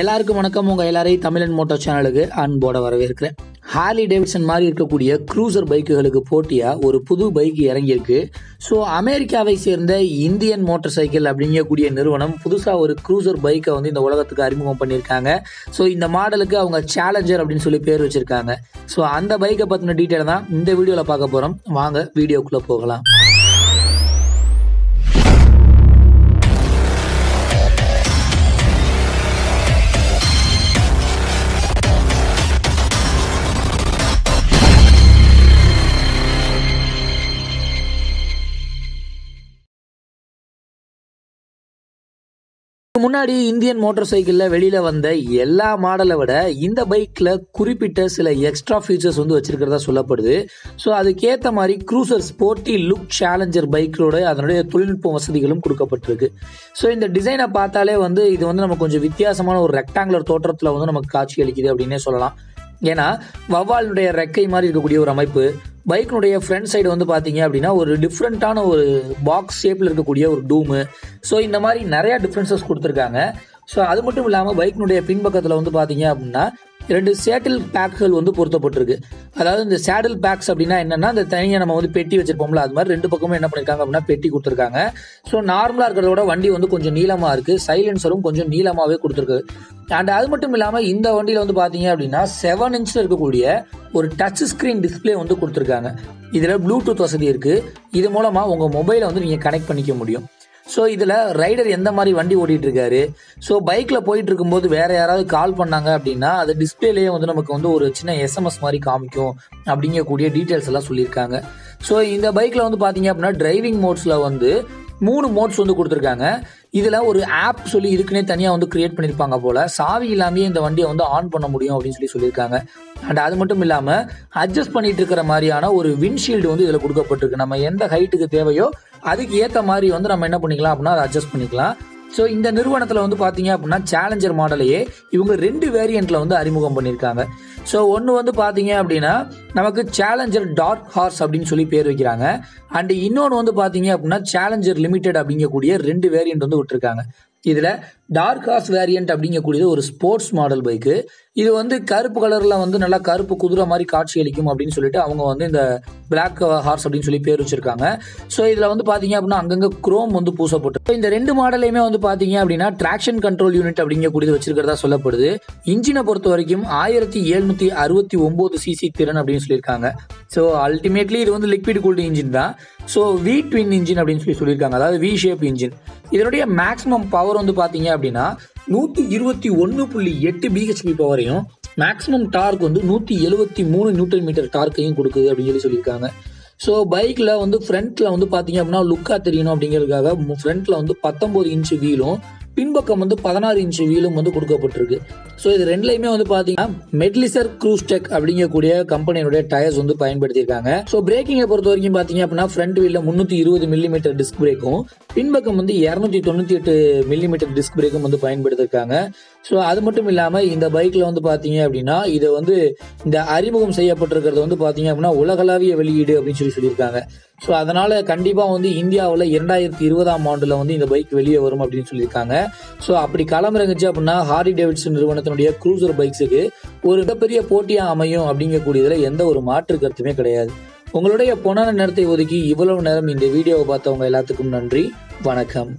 எல்லாருக்கும் வணக்கம். உங்கள் எல்லாரையும் தமிழன் மோட்டோ சேனலுக்கு அன்போட வரவேற்கிறேன். ஹார்லி டேவிட்சன் மாதிரி இருக்கக்கூடிய க்ரூசர் பைக்குகளுக்கு போட்டியாக ஒரு புது பைக் இறங்கியிருக்கு. ஸோ அமெரிக்காவை சேர்ந்த இந்தியன் மோட்டார் சைக்கிள் அப்படிங்கக்கூடிய நிறுவனம் புதுசாக ஒரு க்ரூசர் பைக்கை வந்து இந்த உலகத்துக்கு அறிமுகம் பண்ணியிருக்காங்க. ஸோ இந்த மாடலுக்கு அவங்க சேலஞ்சர் அப்படின்னு சொல்லி பேர் வச்சுருக்காங்க. ஸோ அந்த பைக்கை பற்றின டீட்டெயில் தான் இந்த வீடியோவில் பார்க்க போகிறோம் வாங்க வீடியோக்குள்ளே போகலாம். முன்னாடி இந்தியன் மோட்டார் சைக்கிளில் வெளியில் வந்த எல்லா மாடலை விட இந்த பைக்கில் குறிப்பிட்ட சில எக்ஸ்ட்ரா ஃபீச்சர்ஸ் வந்து வச்சிருக்கிறதா சொல்லப்படுது. ஸோ அதுக்கேற்ற மாதிரி க்ரூசர் ஸ்போர்ட்டி லுக் சேலஞ்சர் பைக்கோட அதனுடைய தொழில்நுட்ப வசதிகளும் கொடுக்கப்பட்டிருக்கு. ஸோ இந்த டிசைனை பார்த்தாலே வந்து இது வந்து நம்ம கொஞ்சம் வித்தியாசமான ஒரு ரெக்டாங்குலர் தோற்றத்தில் வந்து நமக்கு காட்சி அளிக்குது அப்படின்னே சொல்லலாம். ஏன்னா வவ்வாலுடைய ரெக்கை மாதிரி இருக்கக்கூடிய ஒரு அமைப்பு பைக்கினுடைய ஃப்ரண்ட் சைடு வந்து பார்த்தீங்க அப்படின்னா ஒரு டிஃப்ரெண்ட்டான ஒரு பாக்ஸ் ஷேப்பில் இருக்கக்கூடிய ஒரு டூமு ஸோ இந்த மாதிரி நிறையா டிஃப்ரென்சஸ் கொடுத்துருக்காங்க. ஸோ அது மட்டும் இல்லாமல் பைக்கினுடைய பின்பக்கத்தில் வந்து பார்த்தீங்க அப்படின்னா ரெண்டு சேட்டில் பேக்குகள் வந்து பொருத்தப்பட்டிருக்கு. அதாவது இந்த சேடில் பேக்ஸ் அப்படின்னா என்னன்னா இந்த தனியாக நம்ம வந்து பெட்டி வச்சிருப்போம்ல அது மாதிரி ரெண்டு பக்கமும் என்ன பண்ணியிருக்காங்க அப்படின்னா பெட்டி கொடுத்துருக்காங்க. ஸோ நார்மலாக இருக்கிறதோட வண்டி வந்து கொஞ்சம் நீளமாக இருக்குது சைலன்சரும் கொஞ்சம் நீளமாகவே கொடுத்துருக்கு. அண்ட் அது மட்டும் இல்லாமல் இந்த வண்டியில் வந்து பார்த்தீங்க அப்படின்னா செவன் இன்ச்சில் இருக்கக்கூடிய ஒரு டச் ஸ்க்ரீன் டிஸ்பிளே வந்து கொடுத்துருக்காங்க. இதில் ப்ளூடூத் வசதி இருக்குது இது மூலமாக உங்கள் மொபைலை வந்து நீங்கள் கனெக்ட் பண்ணிக்க முடியும். ஸோ இதில் ரைடர் எந்த மாதிரி வண்டி ஓட்டிகிட்டு இருக்காரு ஸோ பைக்கில் போயிட்டு இருக்கும்போது வேற யாராவது கால் பண்ணாங்க அப்படின்னா அது டிஸ்பிளேலேயே வந்து நமக்கு வந்து ஒரு சின்ன எஸ்எம்எஸ் மாதிரி காமிக்கும் அப்படிங்கக்கூடிய டீட்டெயில்ஸ் எல்லாம் சொல்லியிருக்காங்க. ஸோ இந்த பைக்கில் வந்து பார்த்தீங்க அப்படின்னா டிரைவிங் மோட்ஸில் வந்து மூணு மோட்ஸ் வந்து கொடுத்துருக்காங்க. இதில் ஒரு ஆப் சொல்லி இதுக்குன்னே தனியாக வந்து கிரியேட் பண்ணியிருப்பாங்க போல். சாவி இல்லாமையே இந்த வண்டியை வந்து ஆன் பண்ண முடியும் அப்படின்னு சொல்லி சொல்லியிருக்காங்க. அண்ட் அது மட்டும் இல்லாமல் அட்ஜஸ்ட் பண்ணிட்டு இருக்கிற மாதிரியான ஒரு விண்ட்ஷீல்டு வந்து இதில் கொடுக்கப்பட்டிருக்கு. நம்ம எந்த ஹைட்டுக்கு தேவையோ அதுக்கு ஏற்ற மாதிரி வந்து நம்ம என்ன பண்ணிக்கலாம் அப்படின்னா அதை அட்ஜஸ்ட் பண்ணிக்கலாம். ஸோ இந்த நிறுவனத்தில் வந்து பார்த்தீங்க அப்படின்னா சேலஞ்சர் மாடலையே இவங்க ரெண்டு வேரியண்ட்டில் வந்து அறிமுகம் பண்ணியிருக்காங்க. ஸோ ஒன்று வந்து பார்த்தீங்க அப்படின்னா நமக்கு சேலஞ்சர் டார்க் ஹார்ஸ் அப்படின்னு சொல்லி பேர் வைக்கிறாங்க. அண்ட் இன்னொன்று வந்து பார்த்தீங்க அப்படின்னா சேலஞ்சர் லிமிடெட் அப்படிங்கக்கூடிய ரெண்டு வேரியண்ட் வந்து விட்டுருக்காங்க. இதில் டார்க் ஹார்ஸ் வேரியண்ட் அப்படிங்கக்கூடியது ஒரு ஸ்போர்ட்ஸ் மாடல் பைக்கு இது வந்து கருப்பு கலரில் வந்து நல்லா கருப்பு குதிரை மாதிரி காட்சி அளிக்கும் அப்படின்னு சொல்லிட்டு அவங்க வந்து இந்த பிளாக் ஹார்ஸ் அப்படின்னு சொல்லி பேர் வச்சிருக்காங்க. ஸோ இதில் வந்து பார்த்தீங்க அப்படின்னா அங்கங்கே குரோம் வந்து பூசப்பட்டு இந்த ரெண்டு மாடலையுமே வந்து பார்த்தீங்க அப்படின்னா டிராக்ஷன் கண்ட்ரோல் யூனிட் அப்படிங்கக்கூடியது வச்சிருக்கிறதா சொல்லப்படுது. இன்ஜினை பொறுத்த வரைக்கும் ஆயிரத்தி எழுநூத்தி அறுபத்தி ஒன்பது சிசி திறன் அப்படின்னு சொல்லியிருக்காங்க. ஸோ அல்டிமேட்லி இது வந்து லிக்விட் கூல்டு இன்ஜின் தான். ஸோ வி ட்வின் இன்ஜின் அப்படின்னு சொல்லி சொல்லியிருக்காங்க. அதாவது வி ஷேப் இன்ஜின் இதனுடைய மேக்ஸிமம் பவர் வந்து பார்த்தீங்க அப்படின்னா நூற்றி இருபத்தி ஒன்று புள்ளி எட்டு பிஹெச்பி பவரையும் மேக்ஸிமம் டார்க் வந்து நூற்றி எழுபத்தி மூணு நியூட்டன் மீட்டர் டார்க்கையும் கொடுக்குது அப்படின்னு சொல்லி சொல்லியிருக்காங்க. ஸோ பைக்கில் வந்து ஃப்ரண்ட்டில் வந்து பார்த்தீங்க அப்படின்னா லுக்காக தெரியணும் அப்படிங்கிறதுக்காக ஃப்ரண்ட்டில் வந்து பத்தொம்போது இன்ச்சு வீலும் பின்பக்கம் வந்து பதினாறு இன்ச் வீலும் வந்து கொடுக்கப்பட்டிருக்கு. ஸோ இது ரெண்டுலையுமே வந்து பார்த்தீங்கன்னா மெட்லிசர் க்ரூஸ்டெக் அப்படிங்கக்கூடிய கம்பெனியுடைய டயர்ஸ் வந்து பயன்படுத்தியிருக்காங்க. ஸோ பிரேக்கிங்கை பொறுத்த வரைக்கும் பார்த்தீங்க அப்படின்னா ஃப்ரண்ட் வீலில் முந்நூற்றி இருபது மில்லிமீட்டர் டிஸ்க் பிரேக்கும் பின்பக்கம் வந்து இரநூத்தி தொண்ணூற்றி எட்டு மில்லிமீட்டர் டிஸ்க் பிரேக்கும் வந்து பயன்படுத்தியிருக்காங்க. ஸோ அது மட்டும் இல்லாமல் இந்த பைக்கில் வந்து பார்த்தீங்க அப்படின்னா இதை வந்து இந்த அறிமுகம் செய்யப்பட்டிருக்கிறது வந்து பார்த்தீங்க அப்படின்னா உலகளாவிய வெளியீடு அப்படின்னு சொல்லி சொல்லியிருக்காங்க. ஸோ அதனால கண்டிப்பாக வந்து இந்தியாவில் இரண்டாயிரத்தி இருபதாம் ஆண்டில் வந்து இந்த பைக் வெளியே வரும் அப்படின்னு சொல்லியிருக்காங்க. ஸோ அப்படி களமிறங்குச்சு அப்படின்னா ஹாரி டேவிட்சன் நிறுவனத்தினுடைய க்ரூசர் பைக்ஸுக்கு ஒரு மிகப்பெரிய போட்டியாக அமையும் அப்படிங்கக்கூடியதில் எந்த ஒரு மாற்று கருத்துமே கிடையாது. உங்களுடைய பொன்னான நேரத்தை ஒதுக்கி இவ்வளவு நேரம் இந்த வீடியோவை பார்த்தவங்க எல்லாத்துக்கும் நன்றி. வணக்கம்.